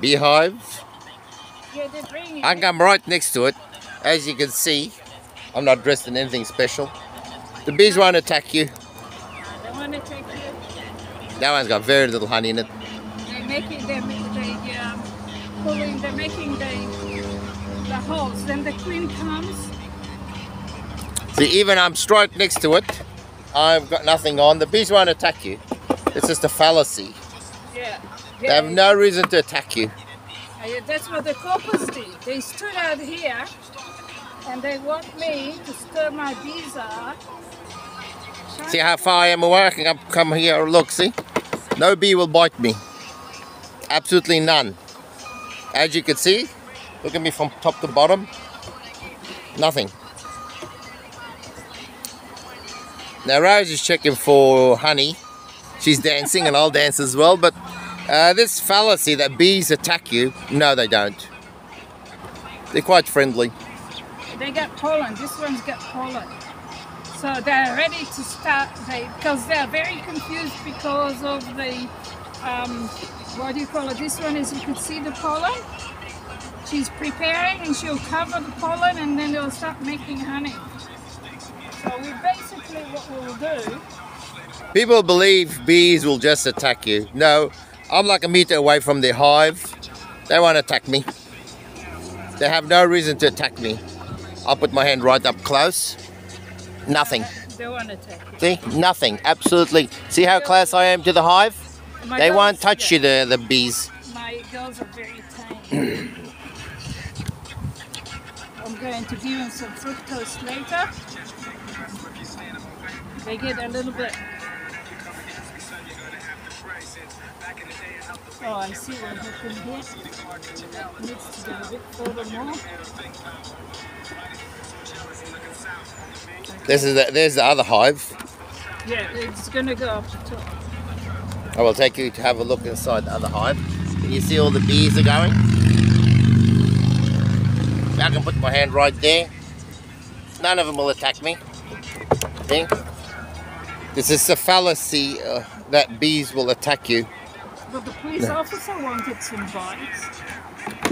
beehive. Yeah, I it. come right next to it. As you can see, I'm not dressed in anything special. The bees won't attack you. They want to take you. That one's got very little honey in it. They're making, they're, they, um, pulling, they're making the, the holes. Then the queen comes. See, even I'm straight next to it. I've got nothing on. The bees won't attack you. It's just a fallacy. Yeah. They have no reason to attack you. That's what the coppers did. They stood out here and they want me to stir my bees up. See how far I am away? I come here. Look, see? No bee will bite me. Absolutely none. As you can see, look at me from top to bottom. Nothing. Now Rose is checking for honey. She's dancing and I'll dance as well. But uh, this fallacy that bees attack you, no they don't. They're quite friendly. They got pollen. This one's got pollen. So they're ready to start. They because they're very confused because of the um, what do you call it? This one is you can see the pollen. She's preparing and she'll cover the pollen and then they'll start making honey. So we basically what we'll do. People believe bees will just attack you. No, I'm like a meter away from their hive. They won't attack me. They have no reason to attack me. I'll put my hand right up close. Nothing. They won't attack it. See? Nothing. Absolutely. See how close I am to the hive? My They won't touch you, the, the bees. My girls are very tame. I'm going to give them some fructose later. They get a little bit. Oh, I see what happened here. Needs to go a bit further more. This is the, there's the other hive. Yeah, it's gonna go up the top. I will take you to have a look inside the other hive. Can you see all the bees are going? I can put my hand right there. None of them will attack me. See? This is a fallacy uh, that bees will attack you. But the police officer wanted some bites.